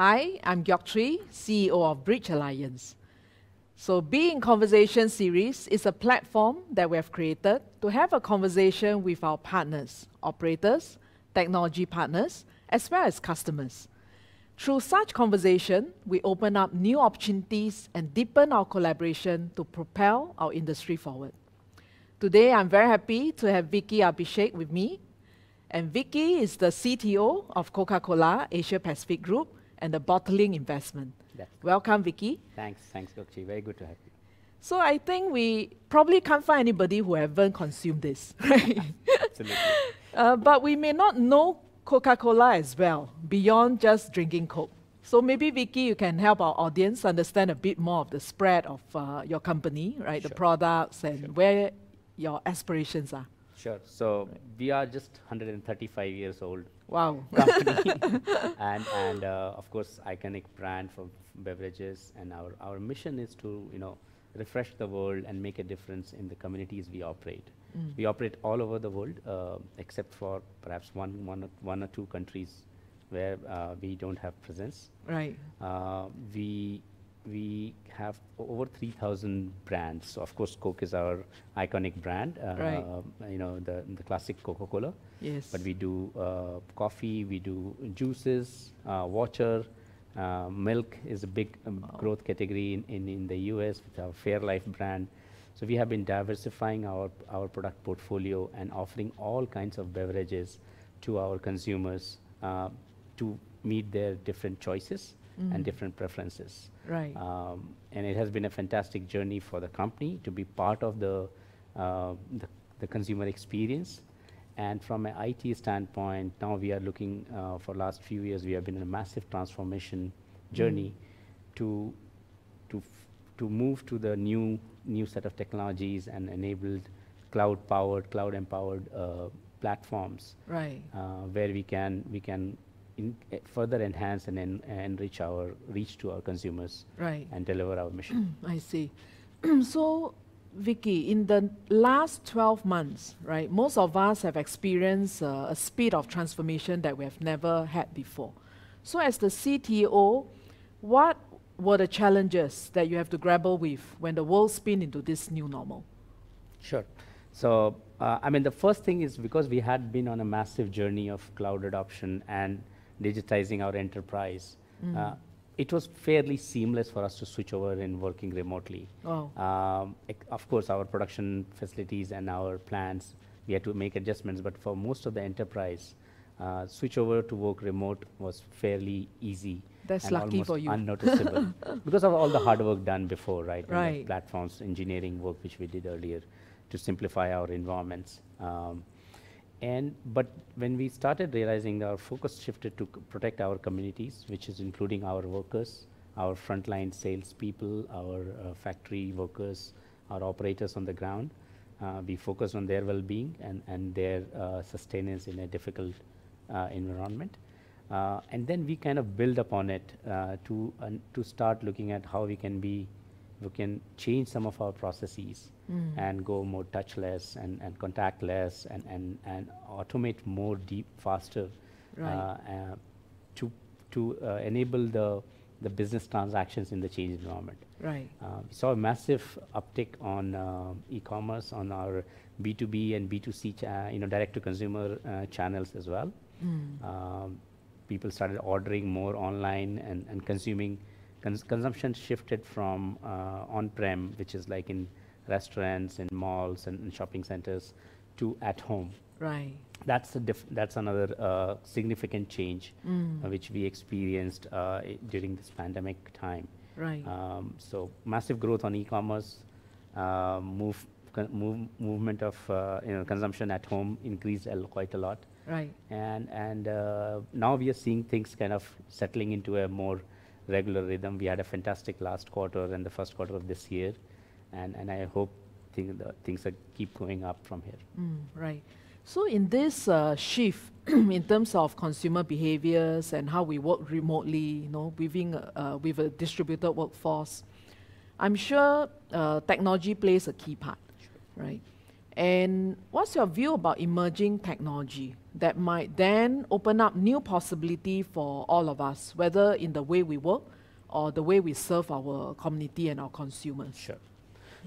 Hi, I'm Gyok Tree, CEO of Bridge Alliance. So, Be in Conversation series is a platform that we have created to have a conversation with our partners, operators, technology partners, as well as customers. Through such conversation, we open up new opportunities and deepen our collaboration to propel our industry forward. Today, I'm very happy to have Vicky Abhishek with me. And Vicky is the CTO of Coca-Cola Asia Pacific Group and the bottling investment. That's Welcome, Vicky. Thanks, thanks, Tree. Very good to have you. So I think we probably can't find anybody who haven't consumed this, right? Absolutely. Uh, but we may not know Coca-Cola as well, beyond just drinking Coke. So maybe Vicky, you can help our audience understand a bit more of the spread of uh, your company, right? Sure. The products and Sure. where your aspirations are. Sure. So we are just 135 years old Wow. company, and and uh, of course iconic brand for beverages. And our our mission is to you know refresh the world and make a difference in the communities we operate. Mm. We operate all over the world, uh, except for perhaps one one or, one or two countries where uh, we don't have presence. Right. Uh, we we have over 3,000 brands. So of course, Coke is our iconic brand. Uh, Right. You know the the classic Coca-Cola. Yes. But we do uh, coffee, we do juices, uh, water, uh, milk is a big um, growth category in, in, in the US with our Fairlife brand. So we have been diversifying our, our product portfolio and offering all kinds of beverages to our consumers uh, to meet their different choices Mm. and different preferences. Right. Um, and it has been a fantastic journey for the company to be part of the, uh, the, the consumer experience. And from an IT standpoint, now we are looking uh, for the last few years, we have been in a massive transformation journey to, to, f- to move to the new, new set of technologies and enabled cloud-powered, cloud-empowered uh, platforms right. uh, where we can, we can in, eh, further enhance and en- enrich our reach to our consumers Right. and deliver our mission. I see. so, Vicky, in the last 12 months, right, most of us have experienced uh, a speed of transformation that we have never had before. So, as the CTO, what were the challenges that you have to grapple with when the world spin into this new normal? Sure. So, uh, I mean, the first thing is because we had been on a massive journey of cloud adoption and digitizing our enterprise, uh, it was fairly seamless for us to switch over in working remotely. Oh, Um, of course, our production facilities and our plants, we had to make adjustments, but for most of the enterprise, uh, switch over to work remote was fairly easy. That's and lucky for you. Unnoticeable because of all the hard work done before, right? and Right. platforms, engineering work which we did earlier to simplify our environments. Um, and but when we started realizing our focus shifted to protect our communities, which is including our workers, our frontline salespeople, our uh, factory workers, our operators on the ground. Uh, we focused on their well-being and, and their uh, sustenance in a difficult uh, environment. Uh, and then we kind of build upon it uh, to, to start looking at how we can be, we can change some of our processes Mm. and go more touchless and, and contactless and, and, and automate more deep, faster Right. uh, uh, to, to uh, enable the, the business transactions in the change environment. right. Uh, we saw a massive uptick on uh, e-commerce on our B2B and B2C, cha- you know, direct-to-consumer uh, channels as well. Mm. Um, people started ordering more online and, and consuming. Cons- consumption shifted from uh, on-prem, which is like in restaurants and malls and, and shopping centers, to at home. Right. That's a diff- that's another uh, significant change Mm. uh, which we experienced uh, during this pandemic time. Right. Um, so massive growth on e-commerce, uh, move, move, movement of uh, you know consumption at home increased quite a lot, right. and and uh, now we are seeing things kind of settling into a more regular rhythm. We had a fantastic last quarter and the first quarter of this year, and and I hope thing, the things are keep going up from here. Mm, right. So, in this uh, shift in terms of consumer behaviors and how we work remotely, you know, within uh, with a distributed workforce, I'm sure uh, technology plays a key part, right? And what's your view about emerging technology that might then open up new possibility for all of us, whether in the way we work or the way we serve our community and our consumers? Sure.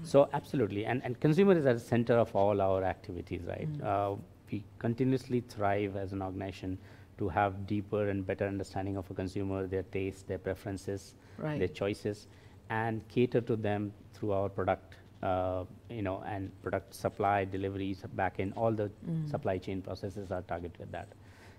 So absolutely, and, and consumer is at the center of all our activities, right? Mm. Uh, we continuously thrive as an organization to have deeper and better understanding of a consumer, their taste, their preferences, Right. their choices, and cater to them through our product, uh, you know, and product supply, deliveries, back end, all the Mm. supply chain processes are targeted at that.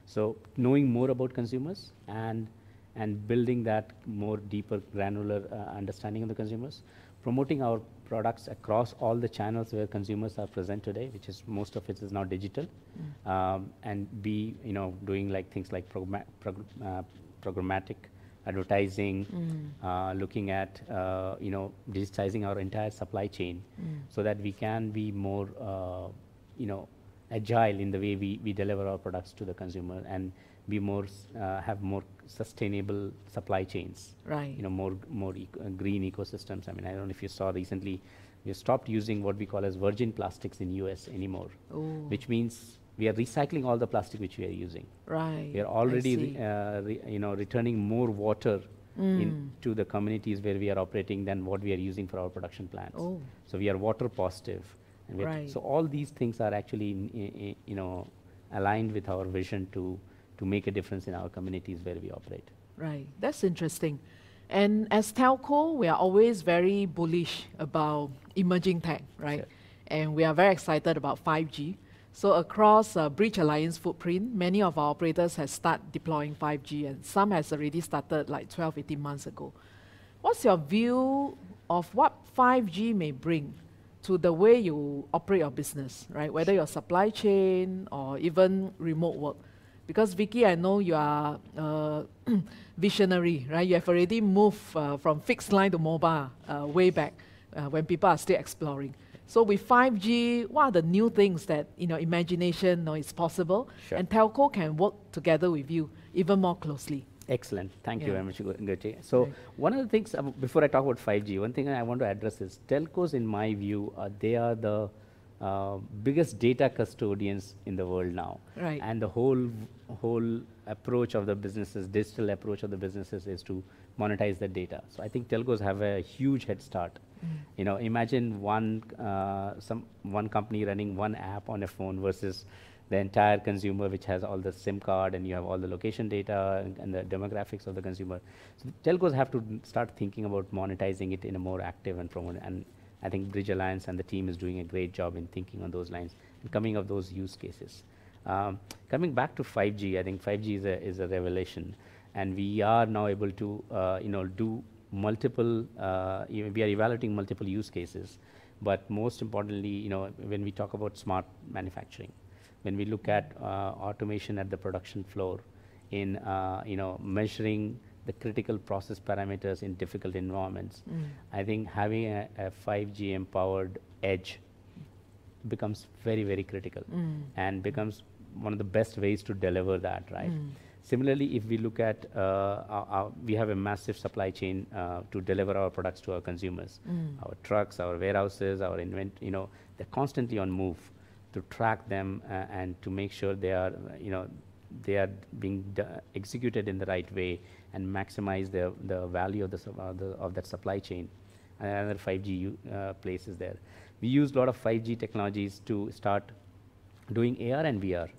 So knowing more about consumers and and building that more deeper granular uh, understanding of the consumers, promoting our products across all the channels where consumers are present today, which is most of it is now digital, um, and be you know doing like things like programma- prog- uh, programmatic advertising, uh, looking at uh, you know digitizing our entire supply chain, so that we can be more uh, you know agile in the way we, we deliver our products to the consumer and be more uh, have more sustainable supply chains Right. you know more more eco- uh, green ecosystems i mean i don't know if you saw recently we stopped using what we call as virgin plastics in us anymore Oh, which means we are recycling all the plastic which we are using right. we are already re, uh, re, you know returning more water Mm. into the communities where we are operating than what we are using for our production plants Oh, so we are water positive. And Right. So all these things are actually, in, i- i- you know, aligned with our vision to, to make a difference in our communities where we operate. right. That's interesting. And as telco, we are always very bullish about emerging tech, right? Sure. And we are very excited about 5G. So across uh, Bridge Alliance footprint, many of our operators have started deploying 5G, and some has already started like 12, 18 months ago. What's your view of what 5G may bring to the way you operate your business, right? Whether your supply chain or even remote work. Because Vicky, I know you are uh, visionary, right? You have already moved uh, from fixed line to mobile uh, way back uh, when people are still exploring. So with 5G, what are the new things that you know imagination you know, is possible? Sure. And telco can work together with you even more closely. Excellent. Thank you Yeah. very much, Gu- So one of the things, uh, before I talk about 5G, one thing I want to address is telcos, in my view, uh, they are the uh, biggest data custodians in the world now. Right. And the whole, whole approach of the businesses, digital approach of the businesses is to monetize the data. So I think telcos have a huge head start. You know, imagine one, uh, some, one company running one app on a phone versus the entire consumer which has all the SIM card and you have all the location data and, and the demographics of the consumer. So telcos have to start thinking about monetizing it in a more active and promote. And I think Bridge Alliance and the team is doing a great job in thinking on those lines and coming up those use cases. Um, coming back to 5G, I think 5G is a, is a revelation, and we are now able to, uh, you know, do multiple. Uh, we are evaluating multiple use cases, but most importantly, you know, when we talk about smart manufacturing, when we look at uh, automation at the production floor, in uh, you know measuring the critical process parameters in difficult environments, I think having a, a 5G empowered edge becomes very very critical and becomes one of the best ways to deliver that right? Similarly if we look at uh, our, our, we have a massive supply chain uh, to deliver our products to our consumers. Our trucks our warehouses our invent you know they're constantly on move to track them uh, and to make sure they are you know they are being d- executed in the right way and maximize the the value of the, uh, the of that supply chain and another 5G u- uh, place is there. We use a lot of 5G technologies to start doing AR and VR,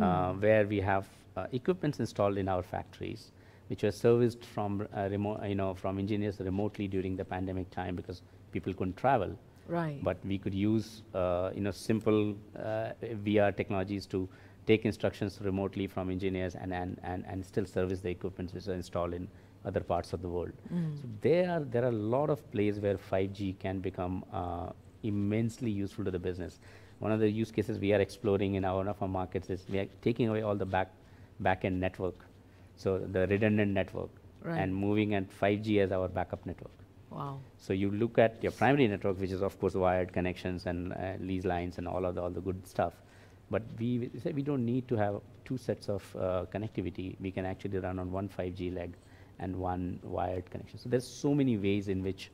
uh, where we have uh, equipments installed in our factories, which were serviced from uh, remote, you know, from engineers remotely during the pandemic time because people couldn't travel. Right. But we could use, uh, you know, simple uh, VR technologies to take instructions remotely from engineers and, and, and, and still service the equipments which are installed in other parts of the world. So there are, there are a lot of places where 5G can become uh, immensely useful to the business. One of the use cases we are exploring in our, one of our markets is we are taking away all the back, back-end network, so the redundant network, Right. and moving at 5G as our backup network. wow. So you look at your primary network, which is of course wired connections and uh, lease lines and all of the, all the good stuff. But we said we don't need to have two sets of uh, connectivity. We can actually run on one 5G leg and one wired connection. So there's so many ways in which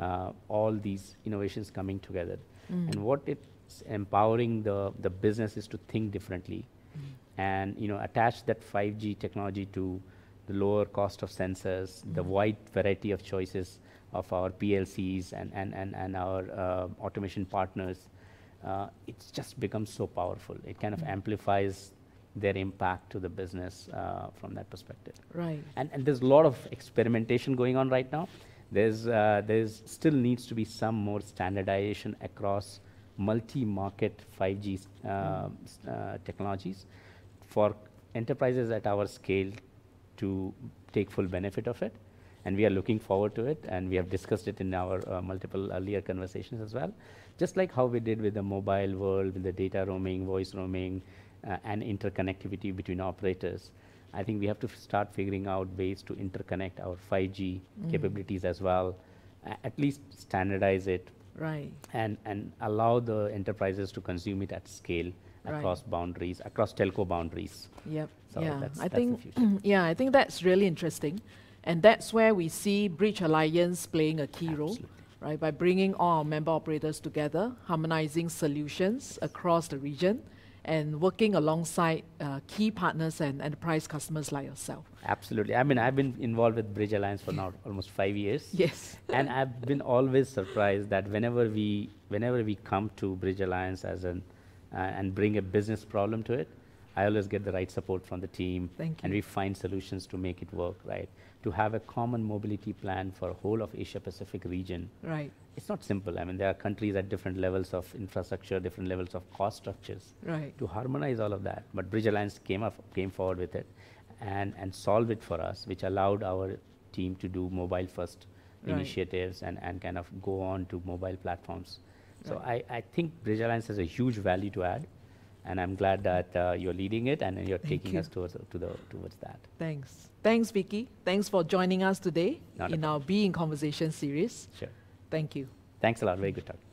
uh, all these innovations coming together. Mm. And what it's empowering the, the business is to think differently Mm. and you know attach that 5G technology to the lower cost of sensors, the wide variety of choices of our PLCs and, and, and, and our uh, automation partners, uh, it's just becomes so powerful. It kind of amplifies their impact to the business uh, from that perspective. Right. And, and there's a lot of experimentation going on right now. There's, uh, there's still needs to be some more standardization across multi-market 5G uh, s- uh, technologies for enterprises at our scale to take full benefit of it. And we are looking forward to it, and we have discussed it in our uh, multiple earlier conversations as well. Just like how we did with the mobile world, with the data roaming, voice roaming, uh, and interconnectivity between operators. I think we have to f- start figuring out ways to interconnect our 5G capabilities as well, a- at least standardize it, Right. and, and allow the enterprises to consume it at scale Right. across boundaries, across telco boundaries. Yep. So yeah. that's- I that's the think future. yeah, I think that's really interesting. And that's where we see Bridge Alliance playing a key role, right? By bringing all our member operators together, harmonizing solutions across the region, and working alongside uh, key partners and enterprise customers like yourself. Absolutely. I mean, I've been involved with Bridge Alliance for now almost five years. Yes. and I've been always surprised that whenever we whenever we come to Bridge Alliance as an uh, and bring a business problem to it, I always get the right support from the team, Thank and we find solutions to make it work. Right, to have a common mobility plan for the whole of Asia Pacific region. Right. It's not simple. I mean, there are countries at different levels of infrastructure, different levels of cost structures Right. to harmonize all of that. But Bridge Alliance came up, came forward with it, and and solved it for us, which allowed our team to do mobile first Right. initiatives and and kind of go on to mobile platforms. So Right. I, I think Bridge Alliance has a huge value to add, and I'm glad that uh, you're leading it and you're Thank taking you. us towards to the towards that. Thanks. Thanks, Vicky. Thanks for joining us today Not in our Be in Conversation series. Sure. Thank you. Thanks a lot. Very good you.